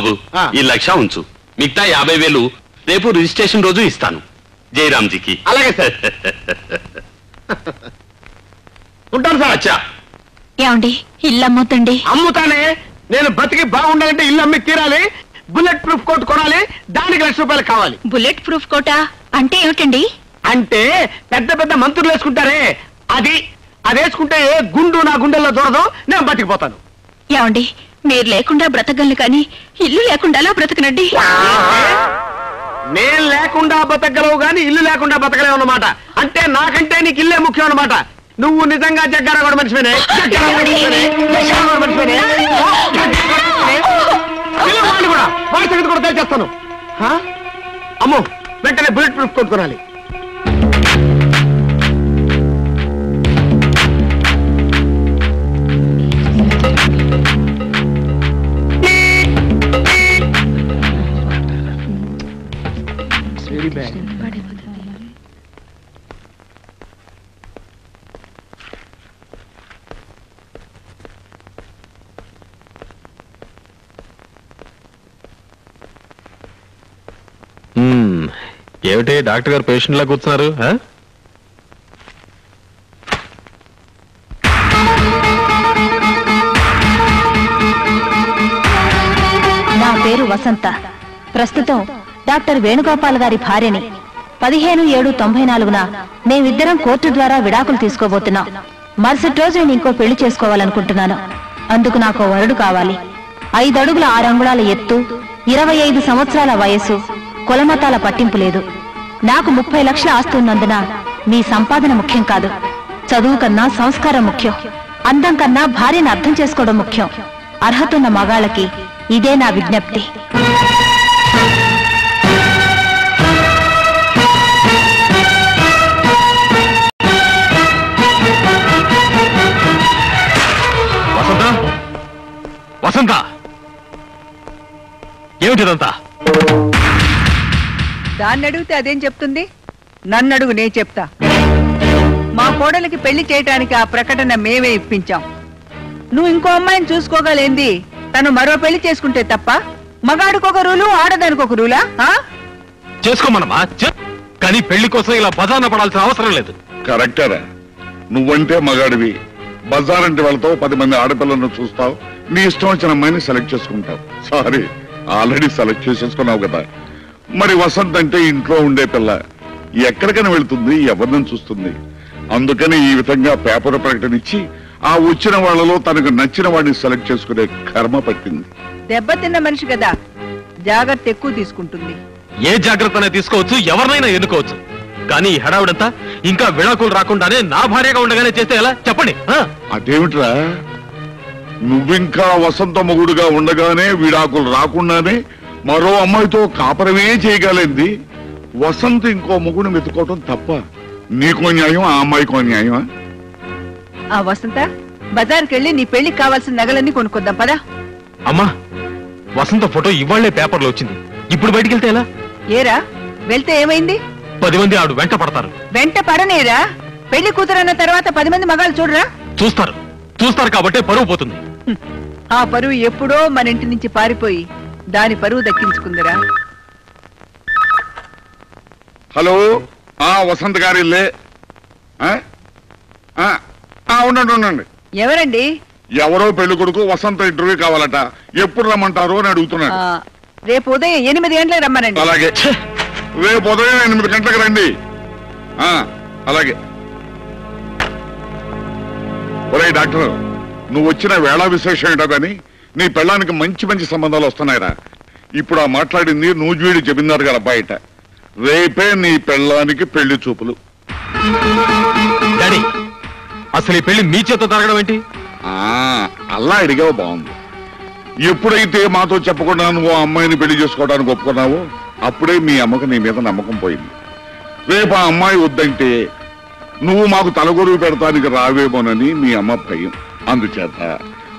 బాబు ఆ. ఈ లక్ష ఉంచు. మిగతా యాభై వేలు రేపు రిజిస్ట్రేషన్ రోజు ఇస్తాను. జయరామ్జీకి. అలాగే సార్. ఉంటాను సార్. అచ్చా. ఏమండి ఇల్లు అమ్ముతండి? అమ్ముతానే. నేను బతికి బాగుండాలంటే ఇల్లు అమ్మి తీరాలి. బుల్లెట్ ప్రూఫ్ కోట్ కొనాలి. దానికి లక్ష రూపాయలు కావాలి. బుల్లెట్ ప్రూఫ్ కోట? అంటే ఏమిటండి? అంటే పెద్ద పెద్ద మంత్రులు వేసుకుంటారే. అది అది వేసుకుంటే ఏ గుండు నా గుండెల్లో దూరదు నేను బతికిపోతాను. ఏమండి మీరు లేకుండా బ్రతకగలను కానీ ఇల్లు లేకుండా అలా బ్రతకనండి? నేను లేకుండా బతకగలవు గాని ఇల్లు లేకుండా బతకలేవు అన్నమాట. అంటే నాకంటే నీకు ఇల్లే ముఖ్యం అన్నమాట. నువ్వు నిజంగా జగ్గారా కూడా మనిషివేనే? జగ్గారా కూడా మనిషివేనే? జగ్గారా పిలువు వాడిని కూడా వాడి సంగతి కూడా తెలిచేస్తాను హా? అమ్మో వెంటనే బుల్లెట్ ప్రూఫ్ కొనుక్కోనాలి ఏమిటి? డాక్టర్ గారు పేషెంట్ లా కూర్చున్నారు? నా పేరు వసంత. ప్రస్తుతం డాక్టర్ వేణుగోపాల్ గారి భార్యని పదిహేను ఏడు తొంభై నాలుగున మేమిద్దరం కోర్టు ద్వారా విడాకులు తీసుకోబోతున్నాం. మరుసటి రోజు నేను ఇంకో పెళ్ళి చేసుకోవాలనుకుంటున్నాను. అందుకు నాకు వరుడు కావాలి. ఐదడుగుల ఆరంగుళాల ఎత్తు ఇరవై ఐదు సంవత్సరాల వయస్సు కులమతాల పట్టింపు లేదు. నాకు ముప్పై లక్షల ఆస్తి ఉన్నందున మీ సంపాదన ముఖ్యం కాదు. చదువు కన్నా సంస్కారం ముఖ్యం. అందం కన్నా భార్యను అర్థం చేసుకోవడం ముఖ్యం. అర్హతున్న మగాళ్ళకి ఇదే నా విజ్ఞప్తి. వసంత! ఏమిటిదంతా దాన్ని అడిగితే అదేం చెప్తుంది? నన్ను అడుగు నేను చెప్తా. మా కోడలికి పెళ్ళి చేయటానికి ఆ ప్రకటన మేమే ఇప్పించాం. నువ్వు ఇంకో అమ్మాయిని చూసుకోగలేంది. తను మరో పెళ్ళి చేసుకుంటే తప్ప మగాడికొక రూలు ఆడదానికి ఒక రూలా? ఆ? చేసుకోమనమా కానీ పెళ్ళి కోసం ఇలా బజార్న పడాల్సిన అవసరం లేదు. కరెక్టరా. నువ్వంటే మగాడివి. బజార్ అంటే వెళ్తావు పది మంది ఆడపిల్లలను చూస్తావు. నీ ఇష్టం వచ్చిన అమ్మాయిని సెలెక్ట్ చేసుకుంటావు. సారీ ఆల్రెడీ సెలెక్ట్ చేసేసుకున్నావు కదా. మరి వసంత్ అంటే ఇంట్లో ఉండే పిల్ల. ఎక్కడికైనా వెళ్తుంది ఎవరిని చూస్తుంది. అందుకని ఈ విధంగా పేపర్ ప్రకటన ఇచ్చి ఆ వచ్చిన వాళ్ళలో తనకు నచ్చిన వాడిని సెలెక్ట్ చేసుకునే కర్మ పట్టింది. దెబ్బతిన్న మనిషి కదా జాగ్రత్త ఎక్కువ తీసుకుంటుంది. ఏ జాగ్రత్తనే తీసుకోవచ్చు ఎవరినైనా ఎన్నుకోవచ్చు. కానీ ఈ హడావిడంతా ఇంకా విడాకులు రాకుండానే నా భార్యగా ఉండగానే చేస్తే ఎలా? చెప్పండి. ఆ? అదేమిట్రా? నువ్వింకా వసంత మొగుడుగా ఉండగానే విడాకులు రాకుండానే మరో అమ్మాయితో కాపరమే చేయగలింది. వసంత్ ఇంకో మొగుడు వెతుకోవటం తప్ప నీకో న్యాయం ఆ అమ్మాయికో న్యాయమా? ఆ వసంత బజార్కి వెళ్ళి నీ పెళ్ళికి కావాల్సిన నగలన్నీ కొనుక్కొద్దాం పదా. అమ్మా వసంత ఫోటో ఇవాళ్ళే పేపర్లో వచ్చింది. ఇప్పుడు బయటికి వెళ్తే ఎలా? ఏరా వెళ్తే ఏమైంది? పది మంది ఆడు వెంట పడతారు. వెంట పడనేరా పెళ్ళి కూతురన్న తర్వాత పది మంది మగాళ్ళు చూడరా? చూస్తారు. చూస్తారు కాబట్టి పరువు పోతుంది. ఆ పరువు ఎప్పుడో మన ఇంటి నుంచి పారిపోయి దాని పరువు దక్కించుకుందిరా. హలో? ఆ వసంత్ గారి ఇల్లే. ఆ? ఆ, ఆ, ఉండండి ఉండండి. ఎవరండి? ఎవరో పెళ్ళి కొడుకు వసంత ఇంటర్వ్యూ కావాలట. ఎప్పుడు రమ్మంటారు అని ఆ, అడుగుతున్నాడు రేపు ఉదయం ఎనిమిది గంటలకు రమ్మనండి. అలాగే. రేపు ఉదయం ఎనిమిది గంటలకు రండి. ఆ, అలాగే. ఒరే డాక్టర్ నువ్వు వచ్చిన వేళ విశేషం ఏంటో కానీ నీ పెళ్ళానికి మంచి మంచి సంబంధాలు వస్తున్నాయిరా. ఇప్పుడు ఆ మాట్లాడింది నూజివీడి జమీందారు గారు అబ్బాయిట రేపే నీ పెళ్ళానికి పెళ్ళి చూపులు. డాడీ అసలు ఈ పెళ్ళి మీ చేత జరగడం ఏంటి? ఆ అల్లా అడిగావు బాగుంది. ఎప్పుడైతే మాతో చెప్పకుండా నువ్వు ఆ అమ్మాయిని పెళ్ళి చేసుకోవడానికి ఒప్పుకున్నావో అప్పుడే మీ అమ్మకు నీ మీద నమ్మకం పోయింది. రేపు ఆ అమ్మాయి వద్దంటే నువ్వు మాకు తలగొరువు పెడతానికి రావేమోనని మీ అమ్మ భయం. అందుచేత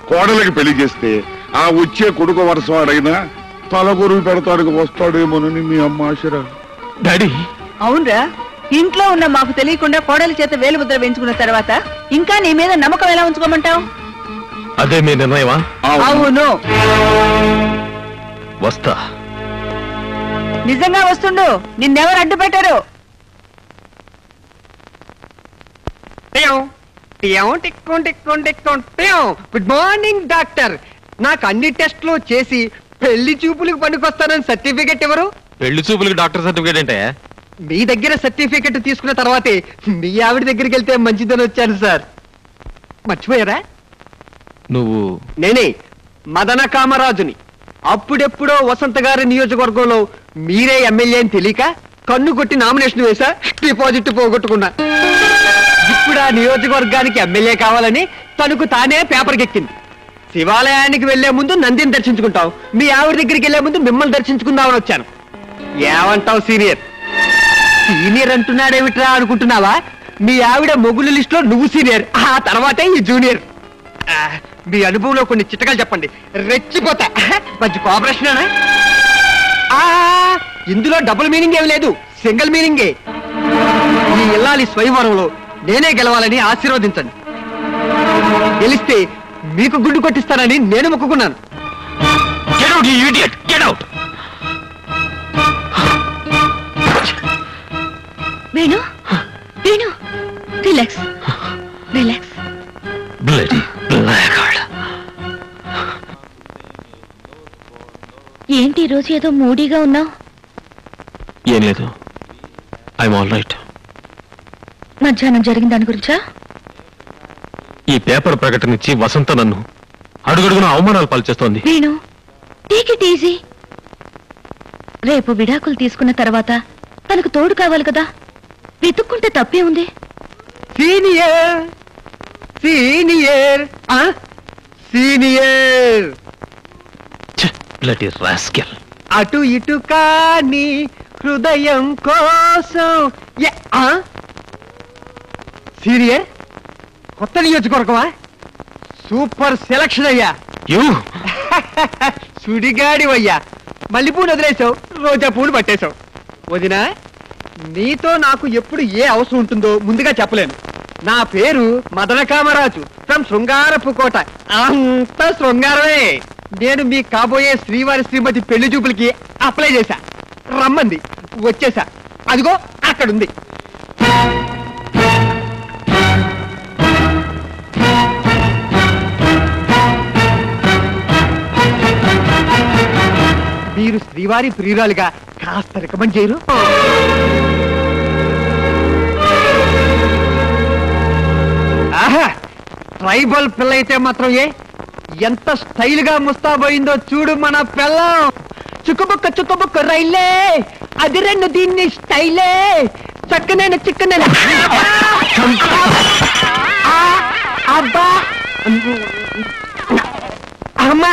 కోడలికి పెళ్ళి చేస్తే ఆ వచ్చే కొడుకు వరసవాడైనా తలగొరువు పెడతానికి వస్తాడేమోనని మీ అమ్మ ఆశరా. డాడీ. అవునరా ఇంట్లో ఉన్న మాకు తెలియకుండా కోడలి చేత వేలు ముద్ర వేయించుకున్న తర్వాత ఇంకా నీ మీద నమ్మకం ఎలా ఉంచుకోమంటావు? అదే మీ నిర్ణయమా? అవును. వస్తా. నిజంగా వస్తుండు. నిన్నెవరు అడ్డు పెట్టారు? గుడ్ మార్నింగ్ డాక్టర్ నాకు అన్ని టెస్ట్లు చేసి పెళ్ళి చూపులకు పనికొస్తానని సర్టిఫికెట్ ఎవరు? పెళ్ళి చూపులకి డాక్టర్ సర్టిఫికేట్ అంటే మీ దగ్గర సర్టిఫికెట్ తీసుకున్న తర్వాతే మీ ఆవిడ దగ్గరికి వెళ్తే మంచిదని వచ్చాను సార్. మర్చిపోయారా? నువ్వు నేనే మదన కామరాజుని. అప్పుడెప్పుడో వసంత గారి నియోజకవర్గంలో మీరే ఎమ్మెల్యే అని తెలియక కన్ను కొట్టి నామినేషన్ వేశా డిపాజిట్ పోగొట్టుకున్నా. ఇప్పుడు ఆ నియోజకవర్గానికి ఎమ్మెల్యే కావాలని తనకు తానే పేపర్ ఎక్కింది శివాలయానికి వెళ్ళే ముందు నందిని దర్శించుకుంటావు. మీ ఆవిడ దగ్గరికి వెళ్ళే ముందు మిమ్మల్ని దర్శించుకుందామని వచ్చాను. ఏమంటావు సీనియర్? సీనియర్ అంటున్నాడేమిట్రా అనుకుంటున్నావా? మీ ఆవిడ మొగులు లిస్ట్లో నువ్వు సీనియర్ ఆ తర్వాతే ఈ జూనియర్. మీ అనుభవంలో కొన్ని చిట్టకాలు చెప్పండి. రెచ్చిపోతా. మంచి కోఆపరేషన్ ఇందులో డబుల్ మీనింగ్ ఏమి లేదు. సింగిల్ మీనింగే ఈ ఇల్లాలి స్వయంవరంలో నేనే గెలవాలని ఆశీర్వదించండి. గెలిస్తే మీకు గుండు కొట్టిస్తానని నేను మొక్కుకున్నాను. వేణు వేణు రిలాక్స్ రిలాక్స్ ఏంటి ఈ రోజు ఏదో మూడీగా ఉన్నావు? ఏం లేదు. ఐఎమ్ ఆల్ రైట్ మధ్యాహ్నం జరిగిన దాని గురించా? ఈ పేపర్ ప్రకటన ఇచ్చి వసంత నన్ను అడుగడుగున అవమానాలు పాల్చేస్తోంది. వేణు టేక్ ఇట్ ఈజీ రేపు విడాకులు తీసుకున్న తర్వాత తనకు తోడు కావాలి కదా? వెతుక్కుంటే తప్పే ఉంది. Senior senior? Senior. Bloody rascal అటు ఇటు కాని హృదయం కోసం? సీనియర్ కొత్త నియోజకవర్గమా? సూపర్ సెలక్షన్ అయ్యా. సుడిగాడివయ్యా. మల్లెపూలు వదిలేసావు రోజా పూలు పట్టేశావు. వదినా నీతో నాకు ఎప్పుడు ఏ అవసరం ఉంటుందో ముందుగా చెప్పలేను. నా పేరు మదన కామరాజు ఫ్రమ్ శృంగారపు కోట. అంత శృంగారమే. నేను మీ కాబోయే శ్రీవారి శ్రీమతి పెళ్ళి చూపులకి అప్లై చేశా. రమ్మంది. వచ్చేసా అదిగో అక్కడుంది. మీరు శ్రీవారి ప్రియురాలుగా కాస్త రికమెండ్ చేయరు. ఆహా! ట్రైబల్ పిల్ల అయితే మాత్రం ఏ ఎంత స్టైల్గా ముస్తాబోయిందో చూడు మన పిల్లం చుక్కుబుక్క చుక్కుబుక్క రైలే అది రెండు దీన్ని స్టైలే. చక్కనైన చిక్కనైన అబ్బా. అమ్మా.